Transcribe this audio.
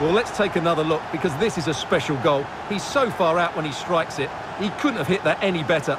Well, let's take another look because this is a special goal. He's so far out when he strikes it. He couldn't have hit that any better.